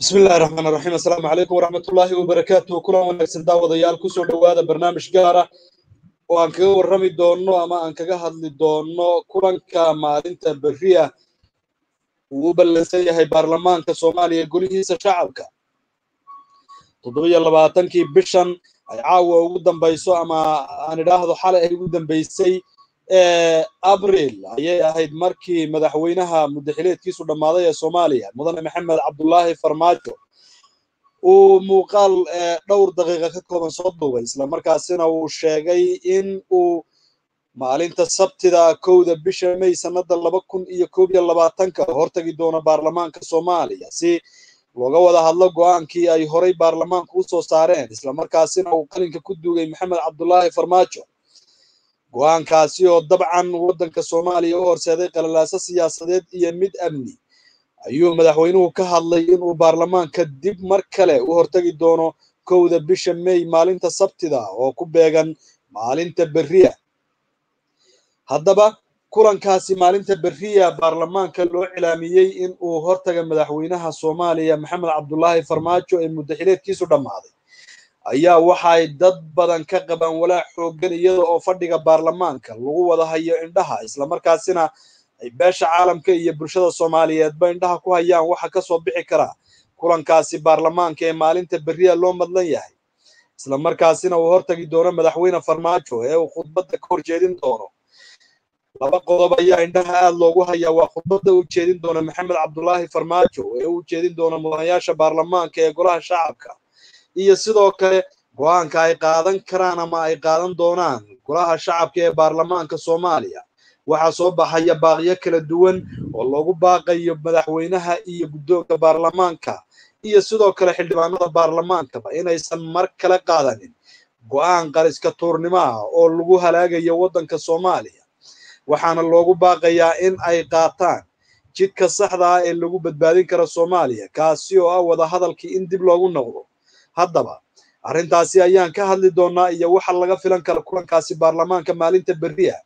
bismi illahi raxmaan raxiim assalaamu calaykum waraxmatullaahi wabarakaatuh kulan wanaagsan daawadayaal ku soo dhowaada barnaamij gaar ah oo aan kaga warrami doonno ama aan kaga hadli doonno kulanka maalinta berri ah uu u ballansan yahay baarlamaanka soomaaliya golihiisa shacabka. Toddobiyo labaatankii bishan ay caawa ugu dambayso ama aan idhaahdo xalay ay ugu dambaysay abril. Ayay ahayd markii madaxweynaha muddaxileedkiisu dhammaaday ee soomaaliya. Mudane maxamed cabdulaahi farmaajo. Uu muuqaal dhowr daqiiqa ka kooban soo duubay islamarkaasina uu sheegay in uu maalinta sabtida kowda bisha may sannada laba kun iyo koob iyo labaatanka hortagi doono baarlamaanka soomaaliya. Si looga wada hadlo go'aankii ay horay baarlamaanku u soo saareen islamarkaasina uu qalinka ku duugay maxamed cabdulaahi farmaajo go'aankaasi oo dabcan waddanka soomaaliya u horseeday qalalaaso siyaasadeed iyo mid amni. Ayuu madaxweynuhu ka hadlay inuu baarlamaanka dib mar kale u hortagi doono kowda bisha may maalinta sabtida oo ku beegan maalinta berriya. Haddaba kulankaasi maalinta berriya baarlamaanka loo cilaamiyey in uu hortaga madaxweynaha soomaaliya maxamed cabdulaahi farmaajo ee muddaxileedkiisu dhammaaday ayaa waxay dad badan ka qabaan walaac xooggan iyada oo fadhiga baarlamaanka lagu wada hayo indhaha islamarkaasina ay beesha caalamka iyo bulshada soomaaliyeedba indhaha ku hayaan waxa ka soo bixi kara kulankaasi baarlamaanka ee maalinta berriya loo madlan yahay. Islamarkaasina uu hortagi doono madaxweyne farmaajo ee uu khudbadda ka horjeedin doono. Laba qodob ayaa indhaha aad loogu hayaa waa khudbadda u jeedin doona maxamed cabdulaahi farmaajo ee u jeedin doona mudanayaasha baarlamaanka ee golaha shacabka iyo sidoo kale go'aanka ay qaadan karaan ama ay qaadan doonaan golaha shacabka ee baarlamaanka soomaaliya. Waxaa soo baxaya baaqyo kala duwan oo loogu baaqayo madaxweynaha iyo guddoonka baarlamaanka iyo sidoo kale xildhibaanada baarlamaankaba inaysan mar kale qaadanin go'aan qariska tuurnimo ah oo lagu halaagayo waddanka soomaaliya. Waxaana loogu baaqayaa in ay qaataan jidka saxda ah ee lagu badbaadin karo soomaaliya kaasi oo ah wadahadalkii in dib loogu noqdo haddaba arrintaasi ayaan ka hadli doonnaa iyo waxa laga filan kara kulankaasi baarlamaanka maalinta berriya.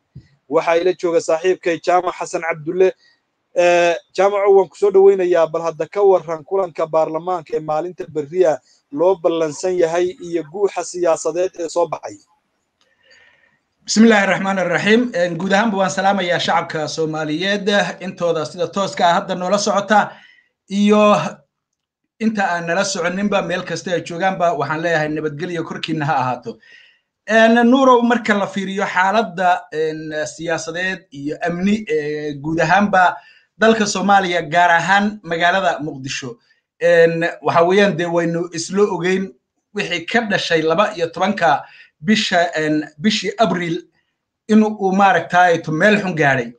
Waxa ila jooga saaxiibkay jaamac xasan cabdulle jaamaco waan ku soo dhoweynayaa bal hadda ka warran kulanka baarlamaanka ee maalinta berriya loo ballansan yahay iyo guuxa siyaasadeed ee soo baxay. Bismi illaahi raxmaan araxiim guud ahaanba waan salaamayaa shacabka soomaaliyeed. Intooda sida tooska ah hadda noola socota iyo inta aan nala soconinba meel kasta ay joogaanba waxaan leeyahay nabadgelyo korkiina ha ahaato. Nuurow marka la fiiriyo xaaladda siyaasadeed iyo amni guud ahaanba dalka soomaaliya gaar ahaan magaalada muqdisho waxa weeyaan dee waynu isla ogeyn wixii ka dhashay laba iyo tobanka bisha bishii abriil in uu maaragtaato meel xun gaadhay.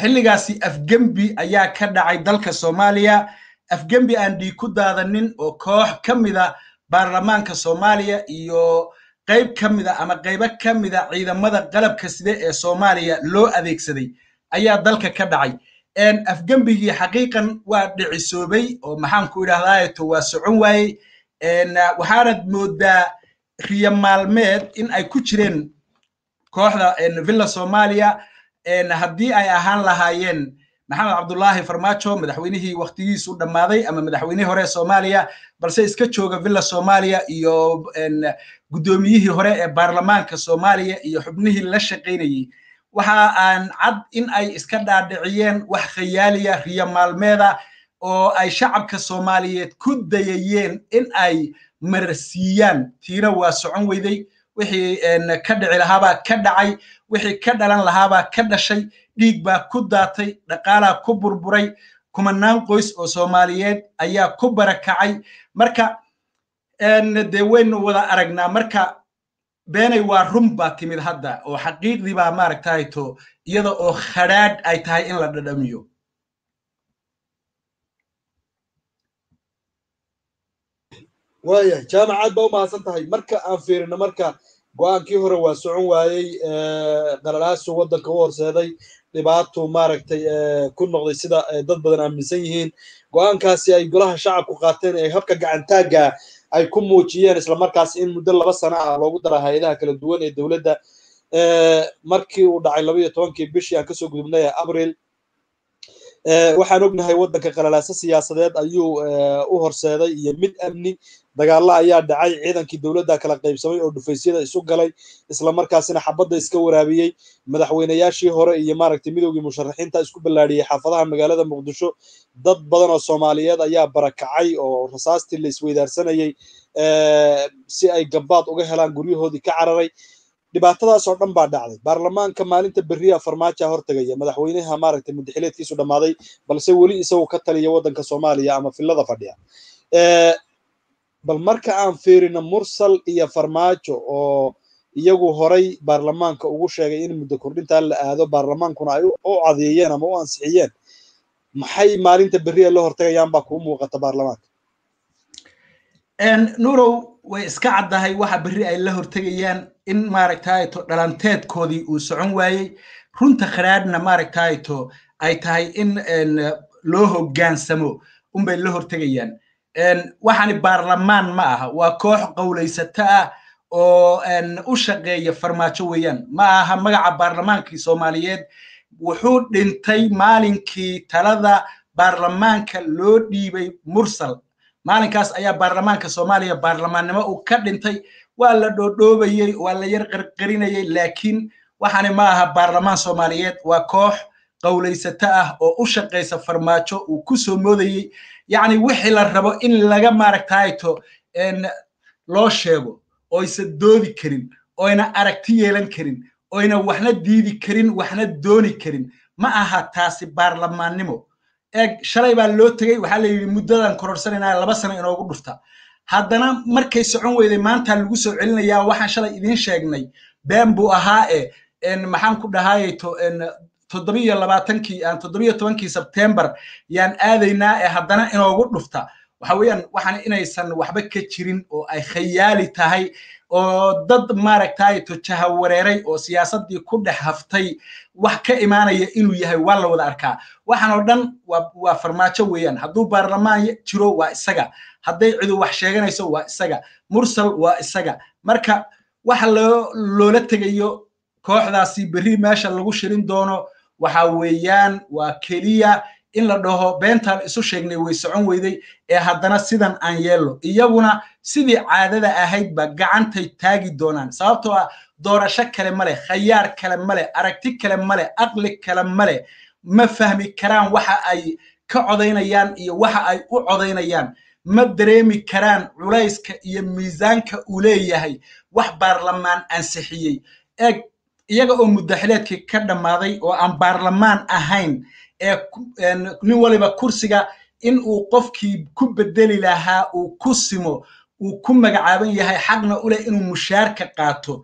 Xilligaasi afgembi ayaa ka dhacay dalka soomaaliya afgembi aan dhiig ku daadanin oo koox ka mida baarlamaanka soomaaliya iyo qayb ka mida ama qaybo ka mida ciidamada qalabka side ee soomaaliya loo adeegsaday ayaa dalka ka dhacay. Afgembigii xaqiiqan waa dhicisoobay oo maxaan ku idhahdaato waa socon waayey. Waxaanad moodaa riyo maalmeed in ay ku jireen kooxda villa soomaaliya. Haddii ay ahaan lahaayeen maxamed cabdulaahi farmaajo madaxweynihii waktigiisu dhammaaday ama madaxweynihii hore soomaaliya balse iska jooga villa soomaaliya iyo guddoomiyihii hore ee baarlamaanka soomaaliya iyo xubnihii la shaqaynayey waxa aan cad in ay iska dhaadhiciyeen wax khayaaliya riyo maalmeeda oo ay shacabka soomaaliyeed ku dayayeen in ay marsiiyaan tiina waa socon weyday wixii ka dhici lahaabaa ka dhacay wixii ka dhalan lahaabaa ka dhashay dhiig baa ku daatay dhaqaalaa ku burburay kumanaan qoys oo soomaaliyeed ayaa ku barakacay. Marka dee waynu wada aragnaa marka beenay waa run baa timid hadda oo xaqiiqdii baa maaragtayto iyada oo khadhaadh ay tahay in la dhadhamiyo. Waayahay jaamacaad baa u mahadsan tahay. Marka aan fiirino marka go'aankii hore waa socon waayey qalalaasu waddanka u horseeday. Dhibaatuu maaragtay ku noqday sida dad badan aaminsan yihiin. Go'aankaasi ay golaha shacabku qaateen ee habka gacantaagga ay ku muujiyeen islamarkaas in muddo laba sana ah loogu dara hay'adaha kala duwan ee dowladda. Markii uu dhacay laba iyo tobankii bishii aan ka soo gudubnay ee abril waxaan ognahay waddanka qalalaaso siyaasadeed ayuu u horseeday iyo mid amni dagaalla ayaa dhacay ciidankii dowladda kala qaybsamay oo dhufaysyada isu galay isla markaasina xabadda iska waraabiyey. Madaxweynayaashii hore iyo maaragtay midoogii musharaxiinta isku ballaadhiyey xaafadaha magaalada muqdisho. Dad badan oo soomaaliyeed ayaa barakacay oo rasaastii la isweydaarsanayey si ay gabaad uga helaan guryahoodii ka cararay. Dhibaatadaas oo dhan baa dhacday. Baarlamaanka maalinta berriya farmaajo hortagaya madaxweynaha maaragtay mudaxileedkiisu dhammaaday balse weli isagu ka taliya waddanka soomaaliya ama filada fadhiya bal marka aan fiirino mursal iyo farmaajo oo iyagu horay baarlamaanka ugu sheegay in muddo kordhintaa la aado baarlamaankuna ay u cadeeyeen ama u ansixiyeen maxay maalinta berriya la hortagayaan baa kuu muuqata baarlamaanka? Nurow way iska caddahay waxa berri ay la hortegayaan in maaragtayto dhalanteedkoodii uu socon waayey. Runta kharaadhna maaragtayto ay tahay in loo hoggaansamo unbay la hortegayaan waxaani baarlamaan ma aha waa koox qowlaysato ah oo u shaqeeya farmaajo weeyaan. Ma aha magaca baarlamaankii soomaaliyeed wuxuu dhintay maalinkii talada baarlamaanka loo dhiibay mursal. Maalinkaas ayaa baarlamaanka soomaaliya baarlamaannimo uu ka dhintay. Waa la dhoodhoobayey waa la yar qarqarinayey laakiin waxaani ma aha baarlamaan soomaaliyeed waa koox qowlaysato ah oo u shaqaysa farmaajo uu ku soo moodayey yacni wixii la rabo in laga maaragtayto loo sheego oysa doodi karin oyna aragti yeelan karin oyna waxna diidi karin waxna dooni karin. Ma aha taasi baarlamaannimo. Eeg shalay baa loo tegey waxaa la yidhi muddadan kororsanayna laba sano inoogu dhufta haddana markay socon weyday maanta lagu soo celinayaa waxaan shalay idiin sheegnay. Been buu ahaa e maxaan ku dhahayto toddobiyo labaatankii aan toddobiyo tobankii sebtembar yaan aadaynaa ee haddana inoogu dhufta. Waxa weeyaan waxaan inaysan waxba ka jirin oo ay khayaali tahay oo dad maaragtayto jahawareeray oo siyaasaddii ku dhex haftay wax ka imaanaya inuu yahay waa la wada arkaa. Waxaan dhan waa farmaajo weeyaan. Hadduu baarlamaan jiro waa isaga. Hadday cidu wax sheeganayso waa isaga. Mursal waa isaga. Marka waxa loola tegayo kooxdaasi berri meesha lagu shirin doono waxa weeyaan waa keliya in la dhaho beentaan isu sheegnay way socon weyday ee haddana sidan aan yeello iyaguna sidii caadada ahayd ba gacantay taagi doonaan sababtoo ah doorasho kale male khayaar kale male aragti kale male aqli kale male ma fahmi karaan waxa ay ka codaynayaan iyo waxa ay u codaynayaan. Ma dareemi karaan culayska iyo miisaanka uu leeyahay wax baarlamaan ansixiyey. Eeg iyaga oo muddaxileedkii ka dhammaaday oo aan baarlamaan ahayn ee nin waliba kursiga in uu qofkii ku bedeli lahaa uu ku simo uu ku magacaaban yahay xaqna u leh inuu mushaarka qaato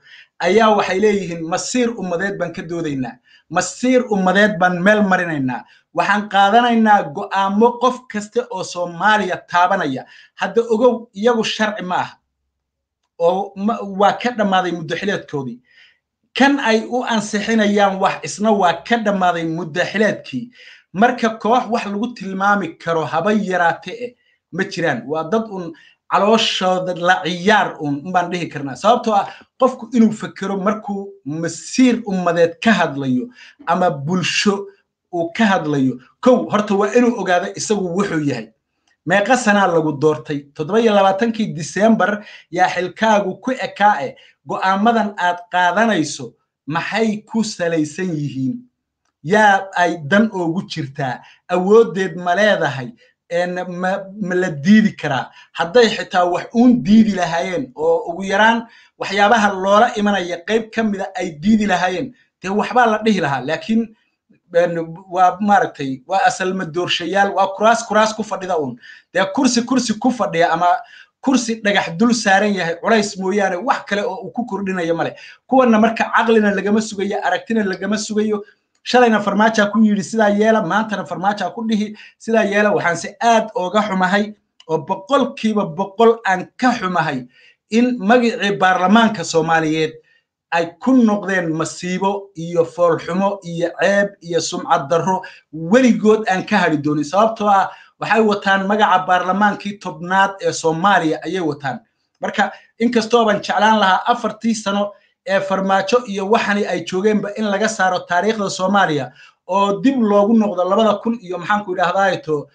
ayaa waxay leeyihiin masiir ummadeed baan ka doodaynaa masiir ummadeed baan meel marinaynaa waxaan qaadanaynaa go'aamo qof kasta oo soomaaliya taabanaya hadda ogow iyagu sharci ma aha oo waa ka dhammaaday muddaxileedkoodii kan ay u ansixinayaan wax isna waa ka dhammaaday muddaxileedkii marka koox wax lagu tilmaami karo haba yaraate eh ma jiraan. Waa dad un calooshooda la ciyaar un unbaan dhihi karnaa. Sababtoo ah qofku inuu fekero markuu masiir ummadeed ka hadlayo ama bulsho uu ka hadlayo kow horta waa inuu ogaado isagu wuxuu yahay. Meeqa sanaa lagu doortay. Toddoba iyo labaatankii disembar yaa xilkaagu ku ekaa eh go'aamadan aad qaadanayso maxay ku salaysan yihiin? Yaa ay dan oogu jirtaa. Awooddeed ma leedahay. Ma la diidi karaa. Hadday xitaa wax uun diidi lahaayeen oo ugu yaraan waxyaabaha loola imanaya qayb ka mida ay diidi lahaayeen dee waxbaa la dhihi lahaa. Laakiin waa maaragtay waa asalma doorshayaal waa kuraas kuraas ku fadhida uun. Dee kursi kursi ku fadhiya ama kursi dhagax dul saaran yahay culays mooyaane wax kale oo uu ku kordhinayo male kuwanna marka caqlina lagama sugayo aragtina lagama sugayo shalayna farmaaja ku yidhi sidaa yeela maantana farmaaja ku dhihi sidaa yeela waxaanse aad ooga xumahay oo boqolkiiba boqol aan ka xumahay in magicii baarlamaanka soomaaliyeed ay ku noqdeen masiibo iyo foolxumo iyo ceeb iyo sumcad darro weligood aan ka hadhi doonin. Sababtoo ah waxay wataan magaca baarlamaankii tobnaad ee soomaaliya ayay wataan. Marka inkastooban jeclaan lahaa afartii sano ee farmaajo iyo waxani ay joogeenba in laga saaro taariikhda soomaaliya oo dib loogu noqdo labada kun iyo maxaanku idhahdaato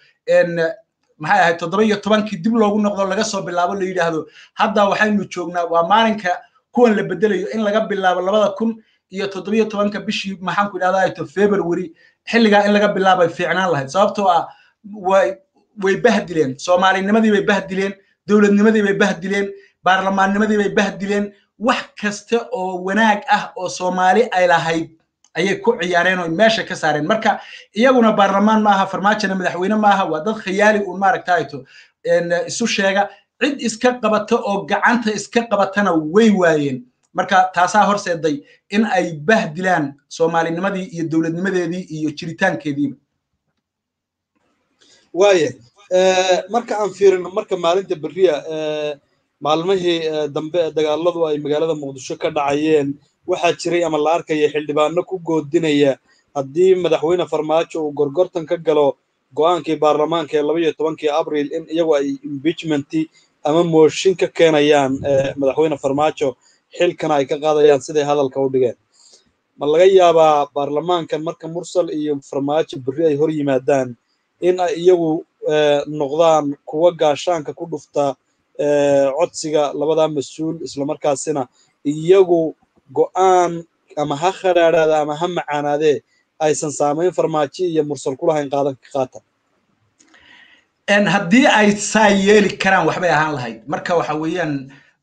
maxay ahayd toddoba iyo tobankii dib loogu noqdo laga soo bilaabo la yidhaahdo. Hadda waxaynu joognaa waa maalinka kuwan la bedelayo in laga bilaabo labada kun iyo toddoba iyo tobanka bishii maxaanku idhahdaato february xilligaa in laga bilaabay fiicnaan lahayd. Sababtoo ah way bahdileen soomaalinimadii bay bahdileen dowladnimadii bay bahdileen baarlamaannimadii bay bahdileen wax kasta oo wanaag ah oo soomaali ay lahayd ayay ku ciyaareen oo meesha ka saareen. Marka iyaguna baarlamaan maaha farmaajona madaxweyne maaha waa dad khiyaali uun maaragtayto isu sheega cid iska qabata oo gacanta iska qabatana way waayeen. Marka taasaa horseeday in ay bahdilaan soomaalinimadii iyo dowladnimadeedii iyo jiritaankeediiba waaya marka aan fiirino marka maalinta beriya maalmihii dambe ee dagaaladu ay magaalada muqdisho ka dhacayeen waxaa jiray ama la arkaya xildhibaano ku goodinaya haddii madaxweyne farmaajo uu gorgortan ka galo go'aankii baarlamaanka ee laba iyo tobankii abril in iyagu ay impeachmenti ama mooshin ka keenayaan madaxweyne farmaajo xilkana ay ka qaadayaan siday hadalka u dhigeen. Ma laga yaabaa baarlamaankan marka mursal iyo farmaajo berri ay hor yimaadaan in ay iyagu noqdaan kuwa gaashaanka ku dhufta codsiga labadaa mas'uul islamarkaasina iyagu go'aan ama ha khadhaadhaada ama ha macaanaadee aysan saamayn farmaajo iyo mursal ku lahayn qaadan ka qaata haddii ay saa yeeli karaan waxbay ahaan lahayd. Marka waxa weeyaan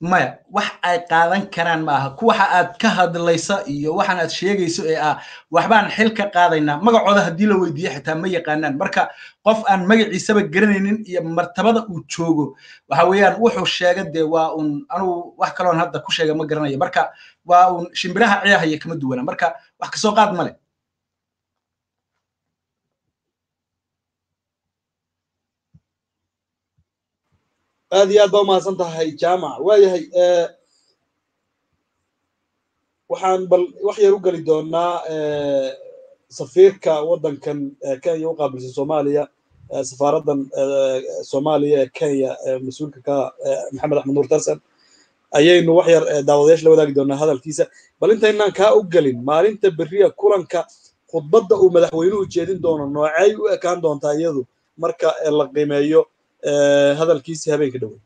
maya wax ay qaadan karaan maaha. Kuwaxa aad ka hadlaysa iyo waxaan aad sheegayso ee ah waxbaan xil ka qaadaynaa magacooda haddii la weydiiyo xitaa ma yaqaanaan. Marka qof aan magaciisaba garanaynin iyo martabada uu joogo waxa weeyaan wuxuu sheega dee waa un anugu wax kaloon hadda ku sheega ma garanayo. Marka waa un shimbiraha ciyaahaya kama duwana marka wax ka soo qaad male aad iyo aad baa umahadsan tahay jaamac. Waayahay waxaan bal wax yar u geli doonaa safiirka waddankan kenya u qaabilsan soomaaliya safaaraddan soomaaliya ee kenya mas'uulka ka maxamed axmed nuur tarsan. Ayaynu wax yar daawadayaasha la wadaagi doonaa hadalkiisa. Bal intaynaan kaa u gelin maalinta beriya kulanka khudbadda uu madaxweynuhu jeedin doono noocay u ekaan doontaa iyadu? Marka la qiimeeyo hadalkiisii habeenka dhowey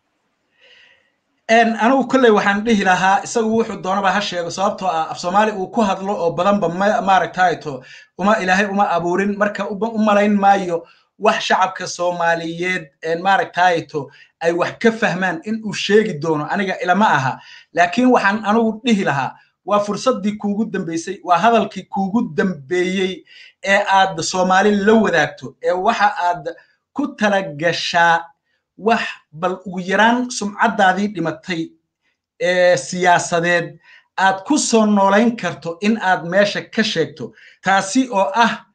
anigu kolley waxaan dhihi lahaa isagu wuxuu doonaba ha sheego sababtoo ah af soomaali uu ku hadlo oo badanba maaragtayto uma ilaahay uma abuurin marka u malayn maayo wax shacabka soomaaliyeed. Maaragtayto ay wax ka fahmaan in uu sheegi doono aniga ilama aha. Laakiin waxaan anigu dhihi lahaa waa fursaddii kuugu dambeysay waa hadalkii kuugu dambeeyey ee aad soomaali la wadaagto ee waxa aad ku tala gashaa wax bal ugu yaraan sumcaddaadii dhimatay ee siyaasadeed. Aad ku soo noolayn karto in aad meesha ka sheegto taasi oo ah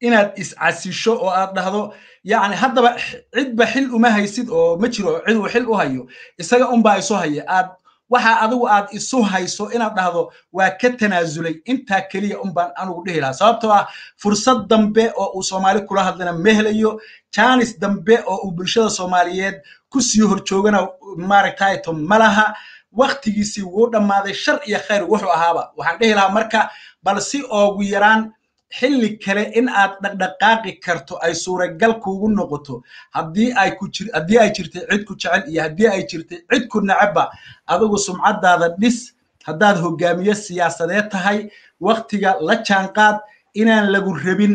inaad iscasisho oo aad dhahdo. Yacni haddaba cidba xil uma haysid oo ma jiro cid uu xil u hayo isaga unbaa isu haya aad waxa adigu aad isu hayso inaad dhahdo waa ka tanaasulay intaa keliya unbaan anugu dhihi lahaa. Sababtoo ah fursad dambe oo uu soomaali kula hadlana ma helayo. Jaanis dambe oo uu bulshada soomaaliyeed ku sii horjoogana maaragtayto ma laha. Waktigiisii wuu dhammaaday. Shar iyo khayr wuxuu ahaaba. Waxaan dhihi lahaa marka bal si oogu yaraan xilli kale in aad dhaqdhaqaaqi karto ay suuragal kuugu noqoto. Haddii ay jirtay cid ku jecel iyo haddii ay jirtay cid ku necebba adigu sumcaddaada dhis haddaad hogaamiye siyaasadeed tahay waktiga la jaanqaad inaan lagu rabin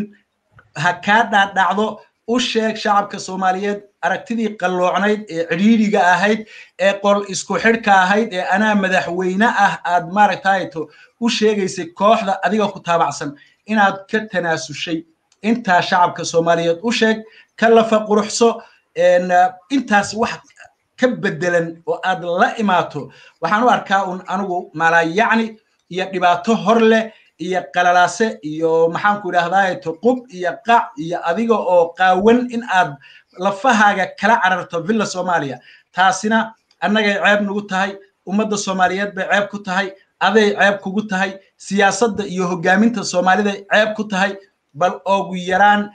ha kaa dhaadhacdo u sheeg shacabka soomaaliyeed aragtidii qalloocnayd ee cidhiidhiga ahayd ee qol isku xidhka ahayd ee anaa madaxweyne ah aad maaragtayto u sheegaysay kooxda adiga ku taabacsan inaad ka tanaasushay intaa shacabka soomaaliyeed u sheeg ka lafa quruxso intaas wax ka bedelan oo aad la imaato waxaan u arkaa un anigu malayacni iyo dhibaato hor leh iyo qalalaase iyo maxaanku idhahdaato qub iyo qac iyo adiga oo qaawan in aad lafahaaga kala cararto villa soomaaliya taasina annagay ceeb nagu tahay ummadda soomaaliyeed bay ceeb ku tahay aday ceeb kugu tahay siyaasadda iyo hoggaaminta soomaaliday ceeb ku tahay bal oogu yaraan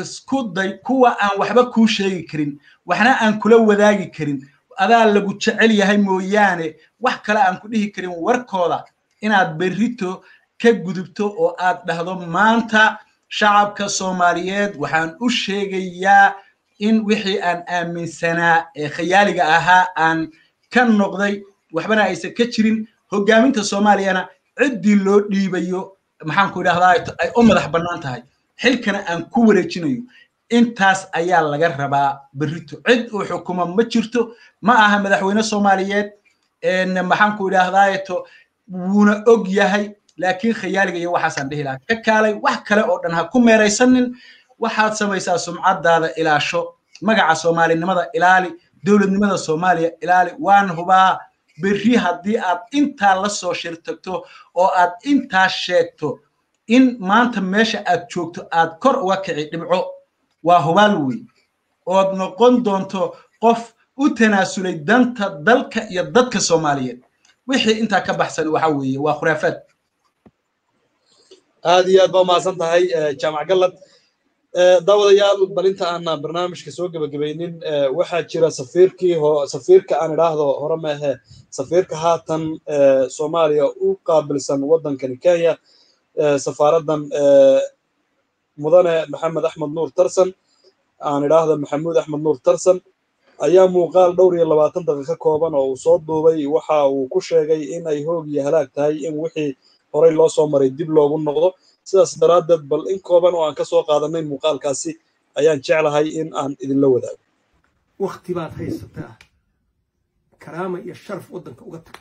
isku day kuwa aan waxba kuu sheegi karin waxna aan kula wadaagi karin. Adaa lagu jecel yahay mooyaane wax kale aan ku dhihi karin warkooda. Inaad berrito ka gudubto oo aad dhahdo maanta shacabka soomaaliyeed waxaan u sheegayaa in wixii aan aaminsanaa ee khayaaliga ahaa aan ka noqday waxbana aysan ka jirin. Hoggaaminta soomaaliyana ciddii loo dhiibayo maxaanku idhahdaa ay u madax bannaan tahay. Xilkana aan ku wareejinayo intaas ayaa laga rabaa berrito. Cid uu xukumo ma jirto ma aha madaxweyne soomaaliyeed. Maxaanku idhaahdaato wuuna og yahay laakiin khayaaliga iyo waxaasaan dhihi lahaa. Ka kaalay wax kale oo dhan ha ku meeraysanin. Waxaad samaysaa sumcaddaada ilaasho magaca soomaalinimada ilaali dowladnimada soomaaliya ilaali waan hubaa berri haddii aad intaa la soo shirtagto oo aad intaa sheegto in maanta meesha aad joogto aad kor uga kici dhibco waa hubaal wey ood noqon doonto qof u tanaasulay danta dalka iyo dadka soomaaliyeed. Wixii intaa ka baxsan waxa weeye waa khuraafaad aad iyo aad baa umahadsan tahay jaamac gallad daawadayaal bal inta aanan barnaamijka soo gebagabaynin waxaa jira safiirkii safiirka aan idhaahdo hore maahe safiirka haatan soomaaliya u qaabilsan waddankani kenya safaaraddan mudane maxamed axmed nuur tarsan aan idhaahdo maxamuud axmed nuur tarsan ayaa muuqaal dhowr iyo labaatan daqiiqo kooban oo uu soo duubay. Waxa uu ku sheegay in ay hoog iyo halaag tahay in wixii horey loo soo maray dib loogu noqdo sidaas daraaddeed bal in kooban oo aan ka soo qaadanay muuqaalkaasi ayaan jeclahay in aan idinla wadaago. Wakti baad haysataa karaama iyo sharaf waddanka uga tag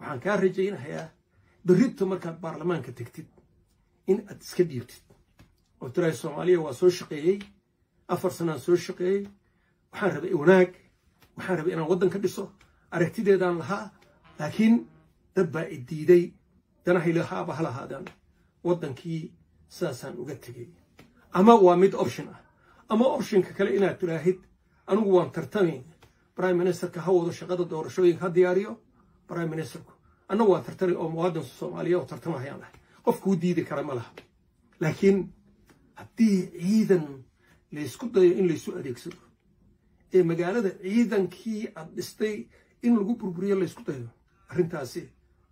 waxaan kaa rajaynayaa berrito markaad baarlamaanka tegtid in aad iska dhiibtid oo tirahay soomaaliya waa soo shaqeeyey afar sanaan soo shaqeeyey. Waxaan rabay wanaag waxaan rabay inaan waddanka dhiso aragtideedaan lahaa laakiin dad baa i diiday danahay lahaaba ha lahaadaan waddankii sidaasaan uga tegey. Ama waa mid option ah. Ama optionka kale inaad tiraahid anigu waan tartamayn prime ministerka ha wado shaqada doorashooyinka ha diyaariyo. Prime ministerku annagu waan tartamay oo muwaadin soomaaliya oo tartamahayaan lahay qof kuu diidi kara ma laha. Laakiin haddii ciidan laysku dayo in laysu adeegsado ee magaalada ciidankii aad dhistay in lagu burburiyo laysku dayo arrintaasi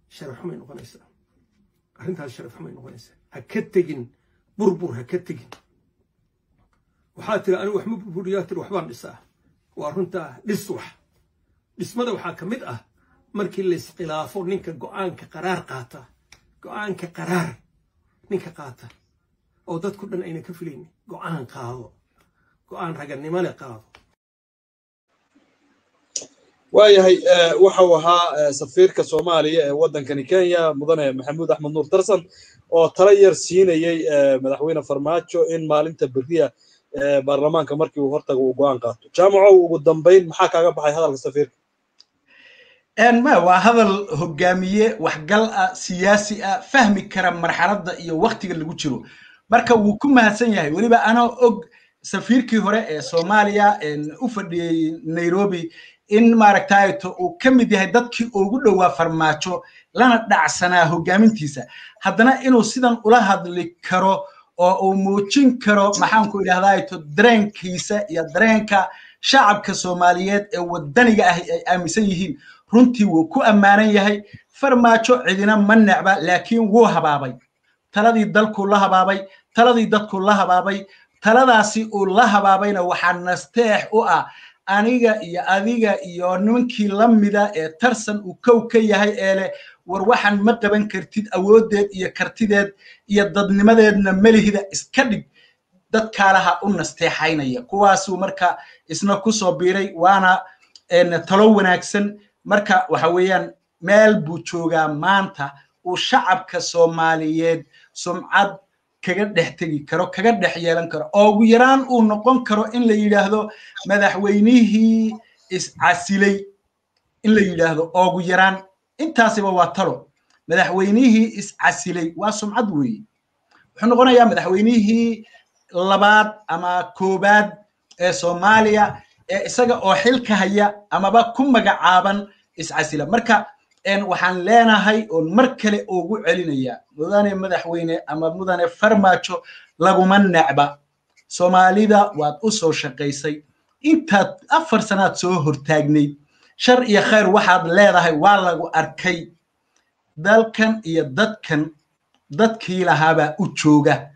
sharafxumay noqonaysaa arrintaas sharafxumay noqonaysaa ha ka tegin burbur ha ka tegin. Waxaa tiri anigu wax ma burburiyaa tiri waxbaan dhisaa. Waa runtaa dhis wax. Dhismada waxaa ka mid ah markii layiskhilaafo ninka go'aanka qaraar qaata. Go'aanka qaraar ninka qaata. Oo dadku dhan ayna ka filayn go'aan qaado. Go'aan raganimo leh qaado waayahay waxau ahaa safiirka soomaaliya ee waddankani kenya mudane maxamuud axmed nuur tarsan oo tala yar siinayey madaxweyne farmaajo in maalinta beriya baarlamaanka markii uu hortaga uu go'aan qaato. Jaamaco ugu dambayn maxaa kaaga baxay hadalka safiirka ma waa hadal hogaamiye waxgal ah siyaasi ah fahmi kara marxaladda iyo waktiga lagu jiro. Marka wuu ku mahadsan yahay weliba anoo og safiirkii hore ee soomaaliya u fadhiyey nairobi in maaragtayto uu ka mid yahay dadkii ugu dhowaa farmaajo lana dhacsanaa hogaamintiisa haddana inuu sidan ula hadli karo oo uu muujin karo maxaanku idhahdayto dareenkiisa iyo dareenka shacabka soomaaliyeed ee waddaniga ah ay aaminsan yihiin. Runtii wuu ku ammaanan yahay farmaajo cidina ma necba laakiin wuu habaabay. Taladii dalkuu la habaabay taladii dadkuu la habaabay taladaasi uu la habaabayna waxaa nasteex u ah aniga iyo adiga iyo nimankii la mida ee tarsan uu kow ka yahay ee leh war waxaan ma qaban kartid awooddeed iyo kartideed iyo dadnimadeedna melihida iska dhig dadkaalaha u nasteexaynaya. Kuwaasuu marka isna ku soo biiray waana talo wanaagsan. Marka waxa weeyaan meel buu joogaa maanta. Uu shacabka soomaaliyeed sumcad kaga dhex tegi karo kaga dhex yeelan karo. Oo ugu yaraan uu noqon karo in la yidhaahdo madaxweynihii iscasilay in la yidhaahdo oogu yaraan. Intaasiba waa talo. Madaxweynihii iscasilay waa sumcad weeye wuxuu noqonayaa madaxweynihii labaad ama koobaad ee soomaaliya ee isaga oo xilka haya amaba ku magacaaban iscasila marka waxaan leenahay oon mar kale ugu celinaya mudane madaxweyne ama mudane farmaajo laguma necba. Soomaalida waad u soo shaqaysay. Intaad afar sanaad soo hortaagnayd shar iyo khayr waxaad leedahay waa lagu arkay. Dalkan iyo dadkan dadkii lahaabaa u jooga.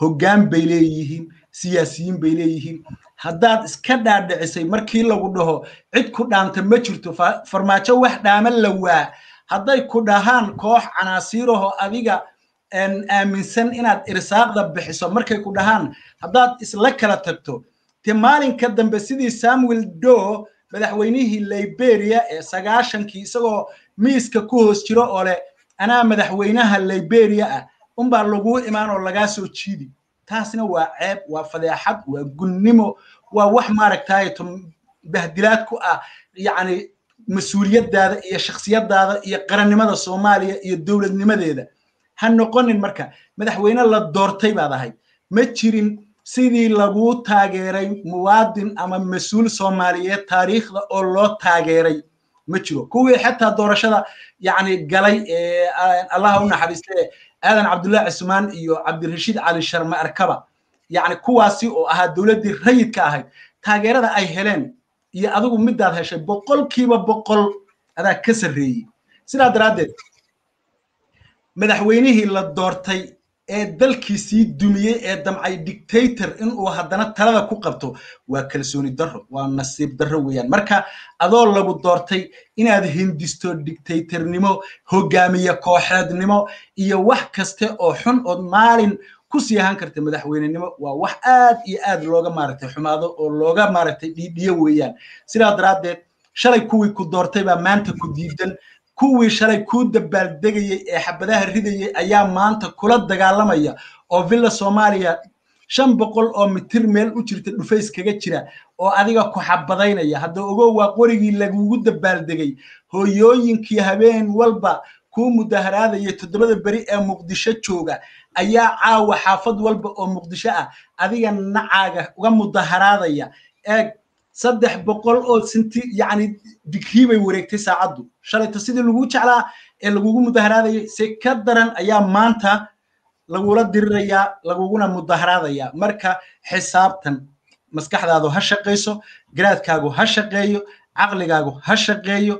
Hoggaan bay leeyihiin siyaasiyiin bay leeyihiin. Haddaad iska dhaadhicisay markii lagu dhaho cid ku dhaanta ma jirto. Farmaajo wax dhaama la waa. Hadday ku dhahaan koox canaasiiraho adiga aaminsan inaad irsaaqda bixiso markay ku dhahaan haddaad isla kala tagto. Te maalinka dambe sidii samuel do madaxweynihii liberia ee sagaashankii isagoo miiska ku hoos jiro oo leh anaa madaxweynaha liberia ah unbaa laguu imaan oo lagaa soo jiidi taasna waa ceeb waa fadeexad waa gunnimo waa wax maaragtay bahdilaad ku ah yacni mas'uuliyadaada iyo shaksiyadaada iyo qarannimada soomaaliya iyo dowladnimadeeda. Ha noqonin marka madaxweyne la doortay baad ahay. Ma jirin sidii laguu taageeray muwaadin ama mas'uul soomaaliyeed taariikhda oo loo taageeray. Ma jiro. Kuwii xataa doorashada yacni galay allaha u naxariiste aadan cabdullahi cismaan iyo cabdirashiid cali sharme arkaba. Yacni kuwaasi oo ahaa dowladdii rayidka ahayd taageerada ay heleen iyo adigu midaad heshay boqolkiiba boqol adaa ka sarreeyey. Sidaa daraaddeed madaxweynihii la doortay ee dalkiisii dumiyey ee damcay dictator inuu haddana talada ku qabto waa kalsooni darro waa nasiib darro weeyaan. Marka adoo lagu doortay inaad hindisto dictatornimo hogaamiye kooxeednimo iyo wax kaste oo xun ood maalin ku sii ahaan karta madaxweynenimo waa wax aad iyo aad looga maaragtay xumaado oo looga maaragtay dhiidhiyo weeyaan. Sidaa daraaddeed shalay kuwii ku doortay baa maanta ku diidan kuwii shalay kuu dabaaldegayey ee xabadaha ridayey ayaa maanta kula dagaalamaya oo villa soomaaliya shan boqol oo mitir meel u jirta dhufays kaga jira oo adiga ku xabadaynaya. Hadda ogow waa qorigii lagugu dabaaldegay hooyooyinkii habeen walba kuu mudaharaadaya toddobada beri ee muqdisho jooga. Ayaa caawa xaafad walba oo muqdisho ah adiga nacaaga uga mudaharaadaya. Eeg saddex boqol oo sinti yacni digrii bay wareegtay saacaddu. Shalayta sidii lagu jeclaa ee lagugu mudaharaadayay si ka daran ayaa maanta lagula dirirayaa laguguna mudaharaadayaa marka xisaabtan maskaxdaadu ha shaqayso garaadkaagu ha shaqeeyo caqligaagu ha shaqeeyo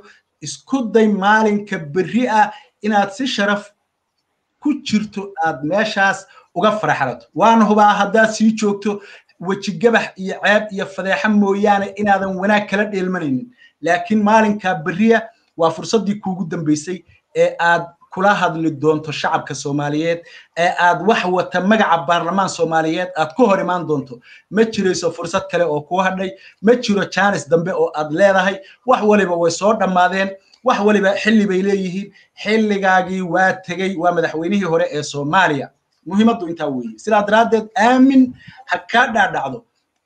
isku day maalinka berri ah inaad si sharaf ku jirto aad meeshaas uga faraxalato waan hubaa haddaad sii joogto weji gabax iyo ceeb iyo fadeexa mooyaane inaadan wanaag kala dheelmanaynin laakiin maalinkaa berriya waa fursaddii kuugu dambaysay ee aad kula hadli doonto shacabka soomaaliyeed ee aad wax wata magaca baarlamaan soomaaliyeed aad ku hor imaan doonto. Ma jirayso fursad kale oo kuu hadhay ma jiro jaanis dambe oo aad leedahay. Wax waliba way soo dhammaadeen wax waliba xilli bay leeyihiin. Xilligaagii waa tegey waa madaxweynihii hore ee soomaaliya muhiimaddu intaa weeye. Sidaa daraaddeed aamin ha kaa dhaadhacdo.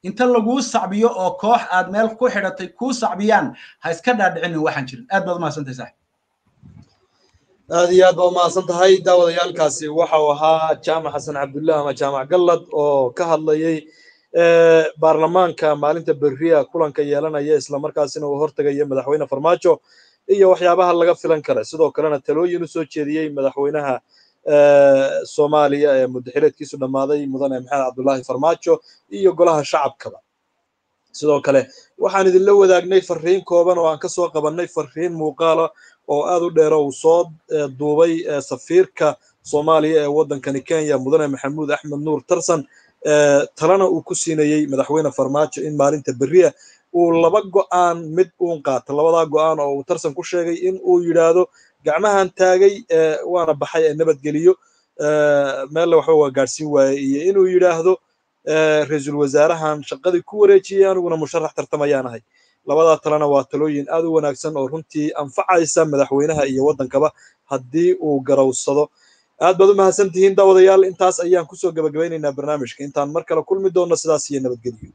Inta laguu sacbiyo oo koox aad meel ku xidhatay kuu sacbiyaan ha iska dhaadhicinin waxaan jirin. Aad baad umahadsantahay saaxib aad iyo aad baa umahadsan tahay daawadayaalkaasi waxa uu ahaa jaamac xasan cabdullah ama jaamac gallad oo ka hadlayay baarlamaanka maalinta berriya kulanka yeelanaya islamarkaasina uu hortagaya madaxweyne farmaajo iyo waxyaabaha laga filan kara sidoo kalena talooyin u soo jeediyey madaxweynaha soomaaliya ee mudaxireedkiisu dhammaaday mudane maxamed cabdullaahi farmaajo iyo golaha shacabkaba. Sidoo kale waxaan idinla wadaagnay farriin kooban oo aan ka soo qabannay farriin muuqaala oo aad u dheero uu soo duubay safiirka soomaaliya ee waddankani kenya mudane maxamuud axmed nuur tarsan. Talana uu ku siinayey madaxweyne farmaajo in maalinta berriya uu laba go'aan mid uun qaato labadaa go'aan oo uu tarsan ku sheegay in uu yidhaahdo gacmahan taagay waana baxay ee nabadgeliyo meelle waxba waa gaadhsiin waaye. Iyo inuu yidhaahdo ra'iisul wasaarahan shaqadii ku wareejiyey aniguna musharax tartamayaan ahay. Labadaa talena waa talooyin aad u wanaagsan oo runtii anfacaysa madaxweynaha iyo waddankaba haddii uu garowsado. Aad baad u mahadsan tihiin daawadayaal intaas ayaan ku soo gabagabaynaynaa barnaamijka. Intaan mar kale kulmi doonno sidaas iyo nabadgelyo